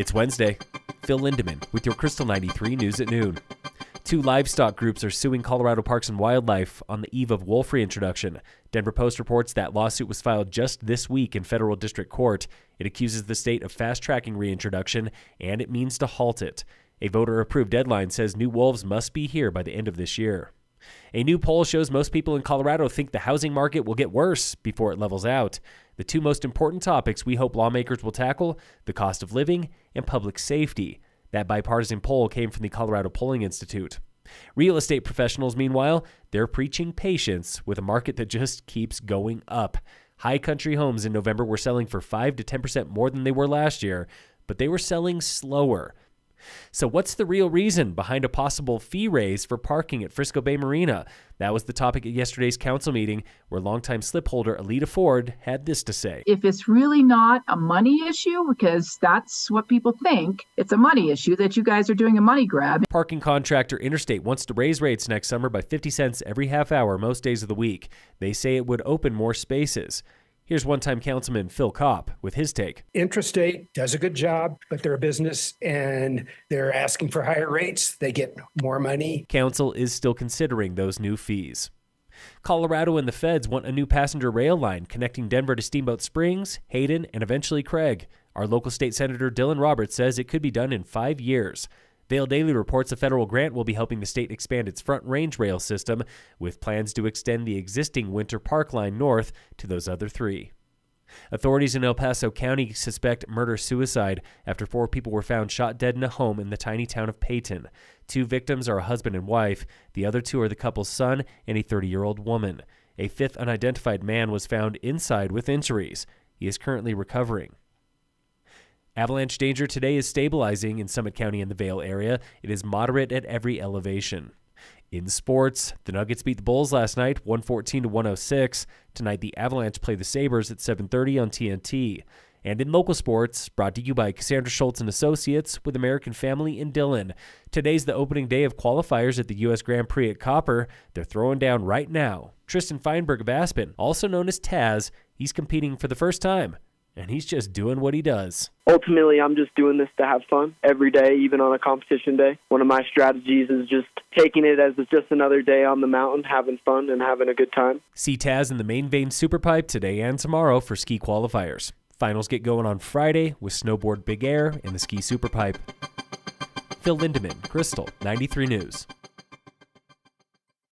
It's Wednesday. Phil Lindeman with your Krystal 93 News at noon. Two livestock groups are suing Colorado Parks and Wildlife on the eve of wolf reintroduction. Denver Post reports that lawsuit was filed just this week in federal district court. It accuses the state of fast tracking reintroduction and it means to halt it. A voter approved deadline says new wolves must be here by the end of this year. A new poll shows most people in Colorado think the housing market will get worse before it levels out. The two most important topics we hope lawmakers will tackle the cost of living and public safety. That bipartisan poll came from the Colorado Polling Institute. Real estate professionals, meanwhile, they're preaching patience with a market that just keeps going up. High country homes in November were selling for 5 to 10% more than they were last year, but they were selling slower. So, what's the real reason behind a possible fee raise for parking at Frisco Bay Marina? That was the topic at yesterday's council meeting, where longtime slip holder Alita Ford had this to say. If it's really not a money issue, because that's what people think, it's a money issue that you guys are doing a money grab. Parking contractor Interstate wants to raise rates next summer by 50 cents every half hour most days of the week. They say it would open more spaces. Here's one time Councilman Phil Kopp with his take. Interstate does a good job, but they're a business and they're asking for higher rates. They get more money. Council is still considering those new fees. Colorado and the feds want a new passenger rail line connecting Denver to Steamboat Springs, Hayden, and eventually Craig. Our local state senator Dylan Roberts says it could be done in five years. Vail Daily reports a federal grant will be helping the state expand its Front Range rail system, with plans to extend the existing Winter Park line north to those other three. Authorities in El Paso County suspect murder suicide after four people were found shot dead in a home in the tiny town of Peyton. Two victims are a husband and wife. The other two are the couple's son and a 30 year old woman. A fifth unidentified man was found inside with injuries. He is currently recovering. Avalanche danger today is stabilizing in Summit County and the Vail area. It is moderate at every elevation. In sports, the Nuggets beat the Bulls last night 114 to 106. Tonight the Avalanche play the Sabres at 7:30 on TNT. And in local sports, brought to you by Cassandra Schultz and Associates with American Family in Dillon. Today's the opening day of qualifiers at the U.S. Grand Prix at Copper. They're throwing down right now. Tristan Feinberg of Aspen, also known as Taz, he's competing for the first time and he's just doing what he does. Ultimately, I'm just doing this to have fun every day, even on a competition day. One of my strategies is just taking it as it's just another day on the mountain, having fun and having a good time. See Taz in the Main Vein Superpipe today and tomorrow for ski qualifiers. Finals get going on Friday with snowboard big air and the ski superpipe. Phil Lindeman, Krystal, 93 News.